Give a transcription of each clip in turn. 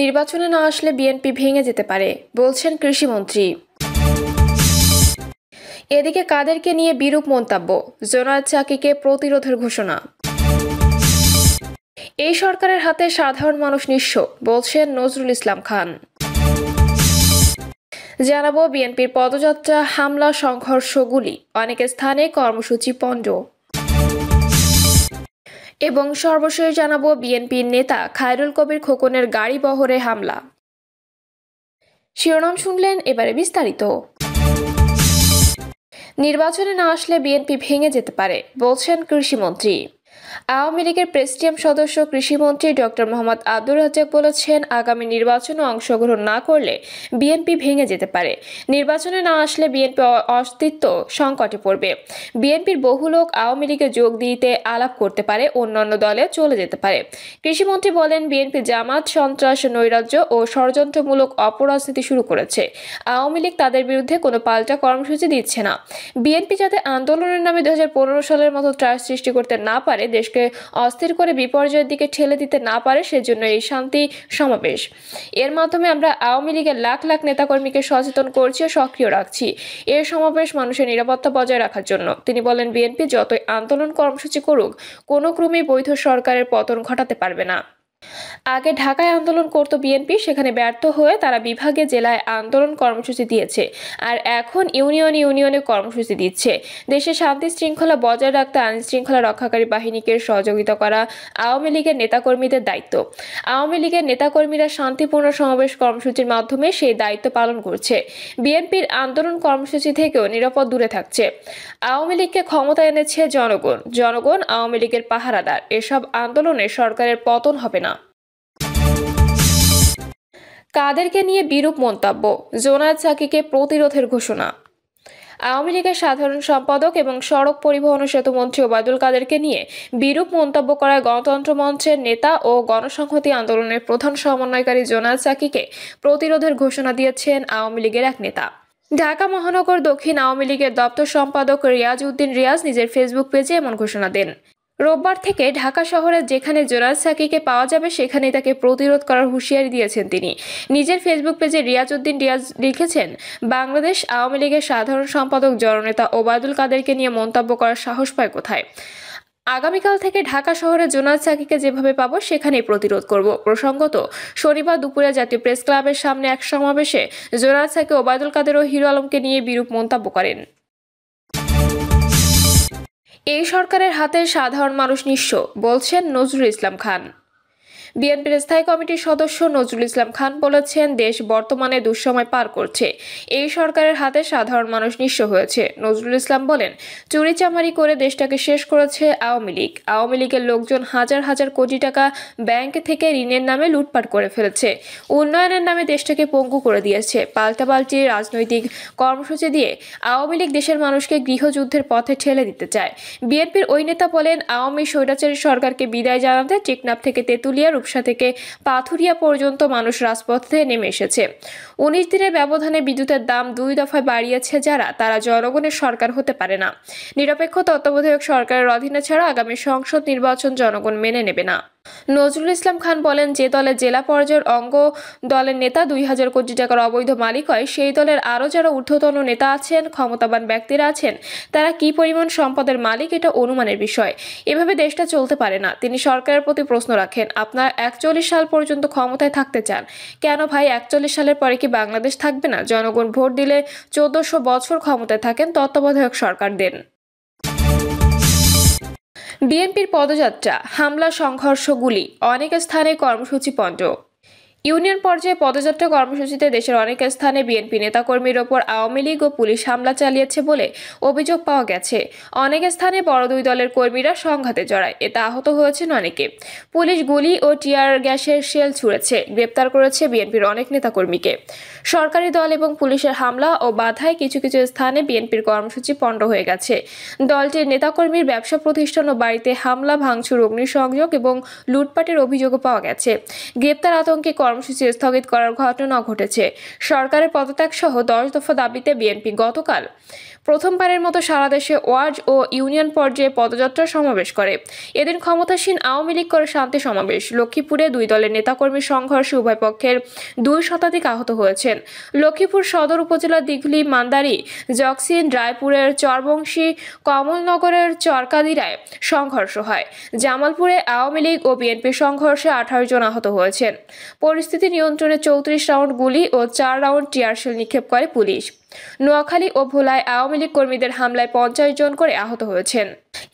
নির্বাচনে না আসলে বিএনপি ভেঙে যেতে পারে, বলছেন কৃষিমন্ত্রী। এদিকে কাদেরকে নিয়ে বিরূপ মন্তব্য, জোনায়েদ চাকিকে প্রতিরোধের ঘোষণা। এই সরকারের হাতে সাধারণ মানুষ নিঃস্ব, বলছেন নজরুল ইসলাম খান। জানাব বিএনপির পদযাত্রা, হামলা সংঘর্ষগুলি অনেক স্থানে কর্মসূচি পণ্ড। এবং সর্বশেষ জানাব বিএনপির নেতা খায়রুল কবির খোকনের গাড়ি বহরে হামলা। শিরোনাম শুনলেন এবারে বিস্তারিত। নির্বাচনে না আসলে বিএনপি ভেঙে যেতে পারে, বলছেন কৃষিমন্ত্রী। আওয়ামী লীগের প্রেসিডিয়াম সদস্য কৃষিমন্ত্রী ডক্টর মোহাম্মদ আব্দুর রাজ্জাক বলেছেন, আগামী নির্বাচনে অংশগ্রহণ না করলে বিএনপি ভেঙে যেতে পারে। নির্বাচনে না আসলে বিএনপি অস্তিত্ব সংকটে পড়বে। বিএনপির বহু লোক আওয়ামী লীগে যোগ দিতে আলাপ করতে পারে, অন্যান্য দলে চলে যেতে পারে। কৃষিমন্ত্রী বলেন, বিএনপি জামাত, সন্ত্রাস, নৈরাজ্য ও ষড়যন্ত্রমূলক অপরাজনীতি শুরু করেছে। আওয়ামী লীগ তাদের বিরুদ্ধে কোনো পাল্টা কর্মসূচি দিচ্ছে না। বিএনপি যাতে আন্দোলনের নামে দু হাজার পনেরো সালের মতো ত্রাস সৃষ্টি করতে না পারে দেশকে অস্থির করে বিপর্যয়ের দিকে ঠেলে দিতে না পারে সেজন্য এই শান্তি সমাবেশ। এর মাধ্যমে আমরা আওয়ামী লীগের লাখ লাখ নেতাকর্মীকে সচেতন করছি ও সক্রিয় রাখছি এই সমাবেশ মানুষের নিরাপত্তা বজায় রাখার জন্য। তিনি বলেন, বিএনপি যতই আন্দোলন কর্মসূচি করুক, কোনো ক্রমেই বৈধ সরকারের পতন ঘটাতে পারবে না। আগে ঢাকায় আন্দোলন করত বিএনপি, সেখানে ব্যর্থ হয়ে তারা বিভাগে জেলায় আন্দোলন কর্মসূচি দিয়েছে আর এখন ইউনিয়ন ইউনিয়নে কর্মসূচি দিচ্ছে। দেশে শান্তি শৃঙ্খলা বজায় রাখতে আইন শৃঙ্খলা রক্ষাকারী বাহিনীকে সহযোগিতা করা আওয়ামী লীগের নেতাকর্মীদের দায়িত্ব। আওয়ামী লীগের নেতাকর্মীরা শান্তিপূর্ণ সমাবেশ কর্মসূচির মাধ্যমে সেই দায়িত্ব পালন করছে। বিএনপির আন্দোলন কর্মসূচি থেকেও নিরাপদ দূরে থাকছে। আওয়ামী লীগকে ক্ষমতা এনেছে জনগণ। জনগণ আওয়ামী লীগের পাহারাদার। এসব আন্দোলনে সরকারের পতন হবে না। কাদেরকে নিয়ে বিরূপ মন্তব্য, জোনায়েদ সাকিকে প্রতিরোধের ঘোষণা। আওয়ামী লীগের সাধারণ সম্পাদক এবং সড়ক পরিবহন ও সেতুমন্ত্রী ওবায়দুল কাদেরকে নিয়ে বিরূপ মন্তব্য করায় গণতন্ত্র মঞ্চের নেতা ও গণসংহতি আন্দোলনের প্রধান সমন্বয়কারী জোনায়েদ সাকিকে প্রতিরোধের ঘোষণা দিয়েছেন আওয়ামী লীগের এক নেতা। ঢাকা মহানগর দক্ষিণ আওয়ামী লীগের দপ্তর সম্পাদক রিয়াজ উদ্দিন রিয়াজ নিজের ফেসবুক পেজে এমন ঘোষণা দেন। রোববার থেকে ঢাকা শহরে যেখানে জোনাল সাকিকে পাওয়া যাবে, সেখানেই তাকে প্রতিরোধ করার হুঁশিয়ারি দিয়েছেন তিনি। নিজের ফেসবুক পেজে রিয়াজ উদ্দিন রিয়াজ লিখেছেন, বাংলাদেশ আওয়ামী লীগের সাধারণ সম্পাদক, জননেতা ওবায়দুল কাদেরকে নিয়ে মন্তব্য করার সাহস পায় কোথায়? আগামীকাল থেকে ঢাকা শহরে জোনাল সাকিকে যেভাবে পাবো, সেখানেই প্রতিরোধ করব। প্রসঙ্গত, শনিবার দুপুরে জাতীয় প্রেস ক্লাবের সামনে এক সমাবেশে জোনাল সাকি, ওবায়দুল কাদের ও হিরো আলমকে নিয়ে বিরূপ মন্তব্য করেন। এই সরকারের হাতে সাধারণ মানুষ নিঃস্ব বলছেন নজরুল ইসলাম খান। বিএনপির স্থায়ী কমিটির সদস্য নজরুল ইসলাম খান বলেছেন, দেশ বর্তমানে দুঃসময় পার করছে। এই সরকারের হাতে সাধারণ মানুষ নিঃস্ব হয়েছে। নজরুল ইসলাম বলেন, চুরি চামারি করে দেশটাকে শেষ করেছে আওয়ামী লীগ। আওয়ামী লীগের লোকজন হাজার হাজার কোটি টাকা ব্যাংক থেকে ঋণের নামে লুটপাট করে ফেলেছে। উন্নয়নের নামে দেশটাকে পঙ্গু করে দিয়েছে। পাল্টাপাল্টি রাজনৈতিক কর্মসূচি দিয়ে আওয়ামী লীগ দেশের মানুষকে গৃহযুদ্ধের পথে ঠেলে দিতে চায়। বিএনপির ওই নেতা বলেন, আওয়ামী স্বৈরাচারী সরকারকে বিদায় জানাতে টেকনাফ থেকে তেঁতুলিয়া রূপসা থেকে পাথুরিয়া পর্যন্ত মানুষ রাজপথে নেমে এসেছে। উনিশ দিনের ব্যবধানে বিদ্যুতের দাম দুই দফায় বাড়িয়েছে যারা, তারা জনগণের সরকার হতে পারে না। নিরপেক্ষ তত্ত্বাবধায়ক সরকারের অধীনে ছাড়া আগামী সংসদ নির্বাচন জনগণ মেনে নেবে না। নজরুল ইসলাম খান বলেন, যে দলের জেলা পর্যায়ের অঙ্গ দলের নেতা দুই হাজার কোটি টাকার অবৈধ মালিক হয়, সেই দলের আরও যারা ঊর্ধ্বতন নেতা আছেন, ক্ষমতাবান ব্যক্তিরা আছেন, তারা কি পরিমাণ সম্পদের মালিক এটা অনুমানের বিষয়। এভাবে দেশটা চলতে পারে না। তিনি সরকারের প্রতি প্রশ্ন রাখেন, আপনার একচল্লিশ সাল পর্যন্ত ক্ষমতায় থাকতে চান। কেন ভাই, একচল্লিশ সালের পরে কি বাংলাদেশ থাকবে না? জনগণ ভোট দিলে চোদ্দশো বছর ক্ষমতায় থাকেন তত্ত্বাবধায়ক সরকার দেন। বিএনপির পদযাত্রা হামলা সংঘর্ষগুলি অনেক স্থানে কর্মসূচি পণ্ড। ইউনিয়ন পর্যায়ে পদযাত্রা কর্মসূচিতে দেশের অনেক স্থানে বিএনপি নেতাকর্মীর ওপর আওয়ামী লীগ ও পুলিশ হামলা চালিয়েছে বলে অভিযোগ পাওয়া গেছে। অনেক স্থানে বড় দুই দলের কর্মীরা সংঘাতে জড়ায়। এতে আহত হয়েছেন অনেকে। পুলিশ গুলি ও টিয়ার গ্যাসের শেল ছুড়েছে। গ্রেপ্তার করেছে বিএনপির অনেক নেতাকর্মীকে। সরকারি দল এবং পুলিশের হামলা ও বাধায় কিছু কিছু স্থানে বিএনপির কর্মসূচি পণ্ড হয়ে গেছে। দলটির নেতাকর্মীর ব্যবসা প্রতিষ্ঠান ও বাড়িতে হামলা, ভাঙচুর, অগ্নিসংযোগ এবং লুটপাটের অভিযোগও পাওয়া গেছে। গ্রেপ্তার আতঙ্কে কর্ম কর্মসূচি স্থগিত করার ঘটনা ঘটেছে। সরকারের পদত্যাগ সহ দশ দফা দাবিতে বিএনপি গতকাল প্রথমবারের মতো সারা দেশে ওয়ার্ড ও ইউনিয়ন পর্যায়ে পদযাত্রা সমাবেশ করে। এদিন ক্ষমতাসীন আওয়ামী লীগ করে শান্তি সমাবেশ। লক্ষ্মীপুরে দুই দলের নেতাকর্মী সংঘর্ষে উভয় পক্ষের দুই শতাধিক আহত হয়েছেন। লক্ষ্মীপুর সদর উপজেলার দিঘলি, মান্দারি, জকসিন, রায়পুরের চরবংশী, কমলনগরের চরকাদিরায় সংঘর্ষ হয়। জামালপুরে আওয়ামী লীগ ও বিএনপির সংঘর্ষে আঠারো জন আহত হয়েছেন। পরিস্থিতি নিয়ন্ত্রণে চৌত্রিশ রাউন্ড গুলি ও চার রাউন্ড টিয়ারশেল নিক্ষেপ করে পুলিশ। নোয়াখালী ও ভোলায় আওয়ামী লীগ কর্মীদের হামলায় পঞ্চাশ জন করে আহত হয়েছেন।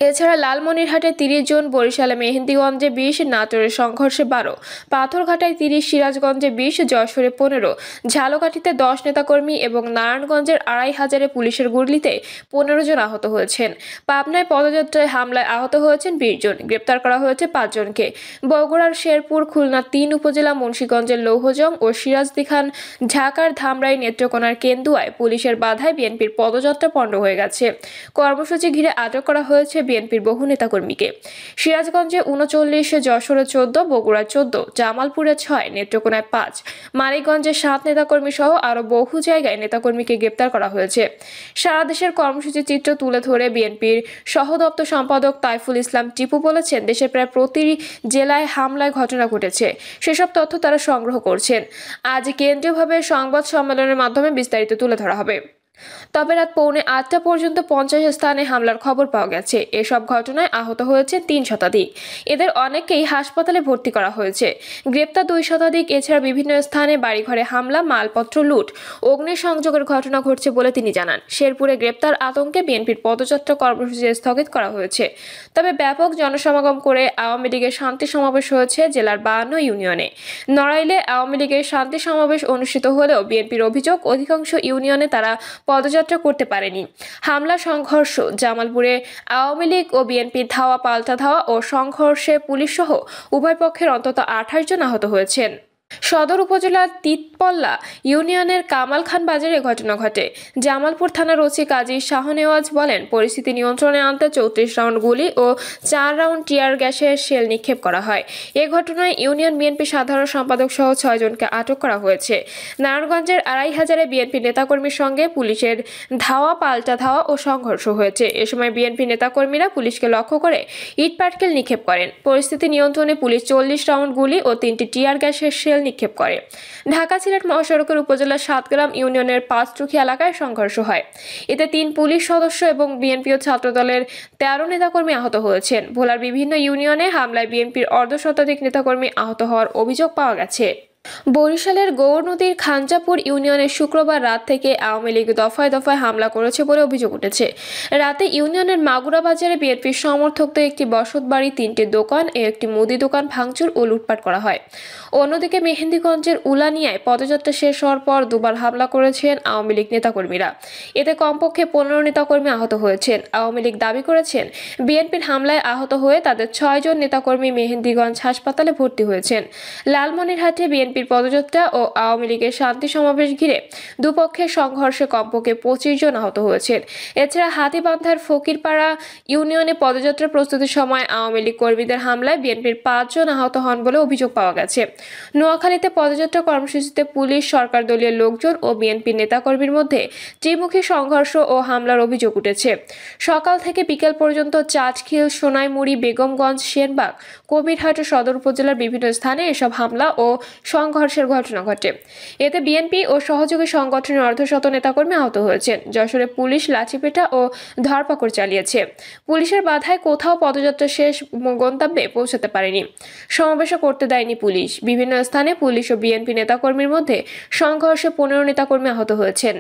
এছাড়া লালমনিরহাটে তিরিশ জন, বরিশালে মেহেন্দিগঞ্জে বিশ, নাটোরে সংঘর্ষে বারো, পাথরঘাটায় তিরিশ, সিরাজগঞ্জে বিশ, যশোরে পনেরো, ঝালকাঠিতে দশ নেতাকর্মী এবং নারায়ণগঞ্জের আড়াই হাজারে পুলিশের গুলিতে পনেরো জন আহত হয়েছেন। পাবনায় পদযাত্রায় হামলায় আহত হয়েছেন বিশ জন, গ্রেপ্তার করা হয়েছে পাঁচজনকে বগুড়ার শেরপুর, খুলনা তিন, উপজেলা মুন্সীগঞ্জের লৌহজং ও সিরাজদিখান, ঢাকার ধামরাই নেত্রকোনার কেন্দুয়ায় পুলিশের বাধায় বিএনপির পদযাত্রা পণ্ড হয়ে গেছে। কর্মসূচি ঘিরে আটক করা হয়েছে বিএনপির বহু নেতাকর্মীকে। সিরাজগঞ্জে উনচল্লিশ, যশোরে চোদ্দ, বগুড়ায় চোদ্দ, জামালপুরে ছয়, নেত্রকোনায় পাঁচ, মানিকগঞ্জে সাত নেতাকর্মী সহ আরও বহু জায়গায় নেতাকর্মীকে গ্রেপ্তার করা হয়েছে। সারা দেশের কর্মসূচি চিত্র তুলে ধরে বিএনপির সহ দপ্তর সম্পাদক তাইফুল ইসলাম টিপু বলেছেন দেশের প্রায় প্রতি জেলায় হামলায় ঘটনা ঘটেছে। সেসব তথ্য তারা সংগ্রহ করছেন। আজ কেন্দ্রীয়ভাবে সংবাদ সম্মেলনের মাধ্যমে বিস্তারিত তুলে ধরা হবে। তবে রাত পৌনে আটটা পর্যন্ত পঞ্চাশ স্থানে হামলার খবর পাওয়া গেছে। এসব ঘটনায় আহত হয়েছে তিন শতাধিক। এদের অনেককেই হাসপাতালে ভর্তি করা হয়েছে। গ্রেপ্তার দুই শতাধিক, এছাড়া বিভিন্ন স্থানে বাড়িঘরে হামলা, মালপত্র লুট, অগ্নিসংযোগের ঘটনা ঘটছে বলে তিনি জানান। শেরপুরে গ্রেপ্তার আতঙ্কে বিএনপির পদযাত্রা কর্মসূচি স্থগিত করা হয়েছে। তবে ব্যাপক জনসমাগম করে আওয়ামী লীগের শান্তি সমাবেশ হয়েছে জেলার বায়ান্ন ইউনিয়নে। নড়াইলে আওয়ামী লীগের শান্তি সমাবেশ অনুষ্ঠিত হলেও বিএনপির অভিযোগ, অধিকাংশ ইউনিয়নে তারা পদযাত্রা করতে পারেনি। হামলা, সংঘর্ষ, জামালপুরে আওয়ামী লীগ ও বিএনপির ধাওয়া, পাল্টা ধাওয়া ও সংঘর্ষে পুলিশ সহ উভয় পক্ষের অন্তত আঠাশ জন আহত হয়েছেন। সদর উপজেলার তিতপল্লা ইউনিয়নের কামাল খান বাজারে ঘটনা ঘটে। জামালপুর থানার ওসি কাজী শাহনেওয়াজ বলেন, পরিস্থিতি নিয়ন্ত্রণে আনতে চৌত্রিশ রাউন্ড গুলি ও চার রাউন্ড টিয়ার গ্যাসের শেল নিক্ষেপ করা হয়। এ ঘটনায় ইউনিয়ন বিএনপি সাধারণ সম্পাদক সহ ছয়জনকে আটক করা হয়েছে। নারায়ণগঞ্জের আড়াই হাজারে বিএনপি নেতাকর্মীর সঙ্গে পুলিশের ধাওয়া, পাল্টা ধাওয়া ও সংঘর্ষ হয়েছে। এ সময় বিএনপি নেতাকর্মীরা পুলিশকে লক্ষ্য করে ইট পাটকেল নিক্ষেপ করেন। পরিস্থিতি নিয়ন্ত্রণে পুলিশ চল্লিশ রাউন্ড গুলি ও তিনটি টিয়ার গ্যাসের শেল নিক্ষেপ করে। ঢাকা সিলেট মহাসড়কের উপজেলার সাতগ্রাম ইউনিয়নের পাঁচটুখি এলাকায় সংঘর্ষ হয়। এতে তিন পুলিশ সদস্য এবং বিএনপি ও ছাত্রদলের তেরো নেতাকর্মী আহত হয়েছেন। ভোলার বিভিন্ন ইউনিয়নে হামলায় বিএনপির অর্ধ শতাধিক নেতাকর্মী আহত হওয়ার অভিযোগ পাওয়া গেছে। বরিশালের গৌর নদীর খাঞ্জাপুর ইউনিয়নে শুক্রবার রাত থেকে আওয়ামী লীগ দফায় দফায় হামলা করেছে বলে অভিযোগ উঠেছে। রাতে ইউনিয়নের মাগুরা বাজারে বিএনপির সমর্থকদের একটি বসত বাড়ি, তিনটি দোকান ও একটি মুদি দোকান ভাঙচুর ও লুটপাট করা হয়। অন্যদিকে মেহেন্দিগঞ্জের উলানিয়ায় পদযাত্রা শেষ হওয়ার পর দুবার হামলা করেছেন আওয়ামী লীগ নেতাকর্মীরা। এতে কমপক্ষে পনেরো নেতাকর্মী আহত হয়েছেন। আওয়ামী লীগ দাবি করেছেন, বিএনপির হামলায় আহত হয়ে তাদের ছয়জন নেতাকর্মী মেহেন্দিগঞ্জ হাসপাতালে ভর্তি হয়েছেন। লালমনিরহাটে বিএনপির পদযাত্রা ও আওয়ামী লীগের শান্তি সমাবেশ ঘিরে দুপক্ষের সংঘর্ষে কমপক্ষে পঁচিশ জন আহত হয়েছেন। এছাড়া হাতিবান্ধার ফকিরপাড়া ইউনিয়নে পদযাত্রা প্রস্তুতির সময় আওয়ামী লীগ কর্মীদের হামলায় বিএনপির পাঁচজন আহত হন বলে অভিযোগ পাওয়া গেছে। নোয়াখালীতে পদযাত্রা কর্মসূচিতে পুলিশ, সরকার দলীয় লোকজন ও বিএনপি নেতাকর্মীর মধ্যে ত্রিমুখী সংঘর্ষ ও হামলার অভিযোগ উঠেছে। সকাল থেকে বিকেল পর্যন্ত চাঁচখিল, সোনাইমুড়ি, বেগমগঞ্জ, সেনবাগ, কবিরহাট সদর উপজেলার বিভিন্ন স্থানে এসব হামলা ও সংঘর্ষের ঘটনা ঘটে। এতে বিএনপি ও সহযোগী সংগঠনের অর্ধশত নেতাকর্মী আহত হয়েছেন। যশোরে পুলিশ লাঠিপেটা ও ধরপাকড় চালিয়েছে। পুলিশের বাধায় কোথাও পদযাত্রা শেষ গন্তব্যে পৌঁছাতে পারেনি। সমাবেশও করতে দেয়নি পুলিশ। বিভিন্ন স্থানে পুলিশ ও বিএনপি নেতাকর্মীর মধ্যে সংঘর্ষে পনেরো নেতাকর্মী আহত হয়েছেন।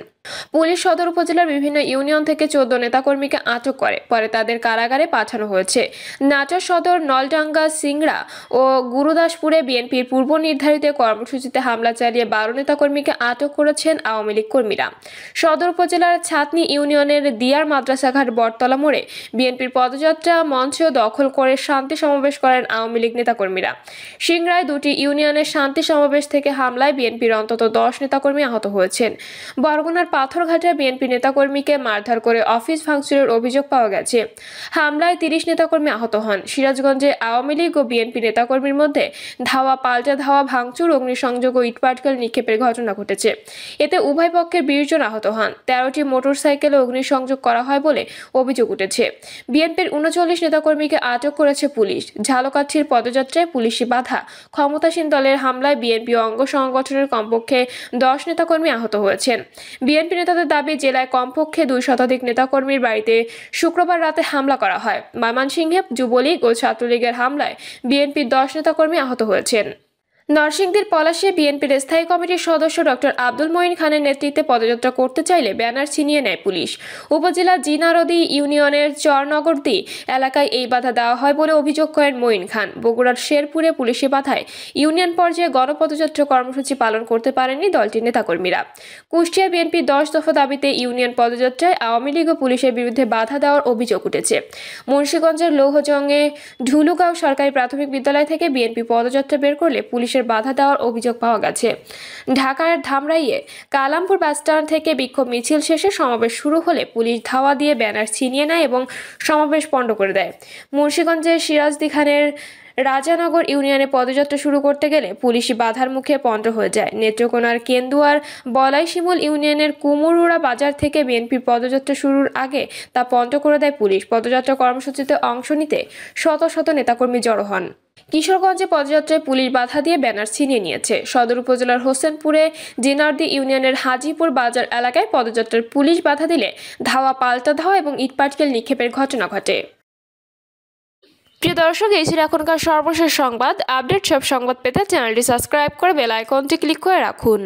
পুলিশ সদর উপজেলার বিভিন্ন ইউনিয়ন থেকে চোদ্দ নেতাকর্মীকে আটক করে। পরে তাদের কারাগারে পাঠানো হয়েছে। নাটোর সদর, নলডাঙ্গা, সিংড়া ও গুরুদাসপুরে বিএনপির পূর্ব নির্ধারিত কর্মসূচিতে হামলা চালিয়ে বারো নেতাকর্মীকে আটক করেছেন আওয়ামী লীগ কর্মীরা। সদর উপজেলার ছাতনি ইউনিয়নের দিয়ার মাদ্রাসাঘাট বটতলা মোড়ে বিএনপির পদযাত্রা মঞ্চ দখল করে শান্তি সমাবেশ করেন আওয়ামী লীগ নেতাকর্মীরা। সিংড়ায় দুটি ইউনিয়নের শান্তি সমাবেশ থেকে হামলায় বিএনপির অন্তত দশ নেতাকর্মী আহত হয়েছেন। বরগুনার পাথরঘাটে বিএনপি নেতাকর্মীকে মারধর করে অফিস ভাঙচুরের অভিযোগ পাওয়া গেছে। হামলায় তিরিশ নেতাকর্মী আহত হন। সিরাজগঞ্জে আওয়ামী লীগ ও বিএনপি নেতাকর্মীর মধ্যে ধাওয়া, পাল্টা ধাওয়া, ভাঙচুর ও অগ্নিসংযোগ ও ইটপাটকেল নিক্ষেপের ঘটনা ঘটেছে। এতে উভয় পক্ষের বিশ জন আহত হন। তেরোটি মোটরসাইকেলে অগ্নিসংযোগ করা হয় বলে অভিযোগ উঠেছে। বিএনপির উনচল্লিশ নেতাকর্মীকে আটক করেছে পুলিশ। ঝালকাঠির পদযাত্রায় পুলিশি বাধা। ক্ষমতাসীন দলের হামলায় বিএনপি অঙ্গ সংগঠনের কমপক্ষে দশ নেতাকর্মী আহত হয়েছেন। বিএনপি নেতাদের দাবি, জেলায় কমপক্ষে দুই শতাধিক নেতাকর্মীর বাড়িতে শুক্রবার রাতে হামলা করা হয়। ময়মনসিংহে যুবলীগ ও ছাত্রলীগের হামলায় বিএনপির দশ নেতাকর্মী আহত হয়েছেন। নরসিংদীর পলাশে বিএনপির স্থায়ী কমিটির সদস্য ডক্টর আব্দুল মঈন খানের নেতৃত্বে পদযাত্রা করতে চাইলে ব্যানার ছিনিয়ে নেয় পুলিশ। উপজেলা জিনারদি ইউনিয়নের চরনগরদি এলাকায় এই বাধা দেওয়া হয় বলে অভিযোগ করেন মঈন খান। বগুড়ার শেরপুরে পুলিশি বাধায় ইউনিয়ন পর্যায়ে গণপদযাত্রা কর্মসূচি পালন করতে পারেননি দলটির নেতাকর্মীরা। কুষ্টিয়া বিএনপি দশ দফা দাবিতে ইউনিয়ন পদযাত্রায় আওয়ামী লীগ ও পুলিশের বিরুদ্ধে বাধা দেওয়ার অভিযোগ উঠেছে। মুন্সীগঞ্জের লৌহজঙ্গে ঢুলুগাঁও সরকারি প্রাথমিক বিদ্যালয় থেকে বিএনপি পদযাত্রা বের করলে পুলিশের বাধা দেওয়ার অভিযোগ পাওয়া গেছে। ঢাকার ধামরাইয়ে কালামপুর বাসস্ট্যান্ড থেকে বিক্ষোভ মিছিল শেষে সমাবেশ শুরু হলে পুলিশ ধাওয়া দিয়ে ব্যানার ছিনিয়ে নেয় এবং সমাবেশ পণ্ড করে দেয়। মুন্সীগঞ্জের সিরাজদি খানের রাজানগর ইউনিয়নে পদযাত্রা শুরু করতে গেলে পুলিশি বাধার মুখে পণ্ড হয়ে যায়। নেত্রকোনার কেন্দুয়ার বলাইশিমুল ইউনিয়নের কুমুরুড়া বাজার থেকে বিএনপির পদযাত্রা শুরুর আগে তা পণ্ড করে দেয় পুলিশ। পদযাত্রা কর্মসূচিতে অংশ নিতে শত শত নেতাকর্মী জড়ো হন। কিশোরগঞ্জে পদযাত্রায় পুলিশ বাধা দিয়ে ব্যানার ছিনিয়ে নিয়েছে। সদর উপজেলার হোসেনপুরে জিনার্দি ইউনিয়নের হাজিপুর বাজার এলাকায় পদযাত্রার পুলিশ বাধা দিলে ধাওয়া পাল্টা ধাওয়া এবং ইটপাটকেল নিক্ষেপের ঘটনা ঘটে। প্রিয় দর্শক, এই ছিল এখনকার সর্বশেষ সংবাদ। আপডেট সব সংবাদ পেতে চ্যানেলটি সাবস্ক্রাইব করে বেল আইকনটি ক্লিক করে রাখুন।